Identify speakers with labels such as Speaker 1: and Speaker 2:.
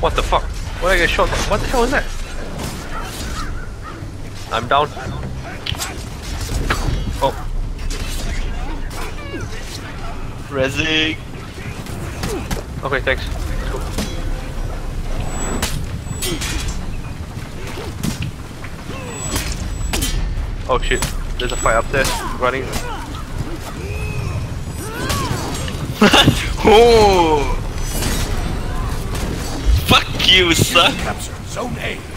Speaker 1: What the fuck? Why did I get shot? What the hell is that? I'm down. Oh.
Speaker 2: Resing.
Speaker 1: Okay, thanks. Let's go. Oh shit. There's a fight up there. Running.
Speaker 2: oh. You, son.
Speaker 3: Capture Zone A.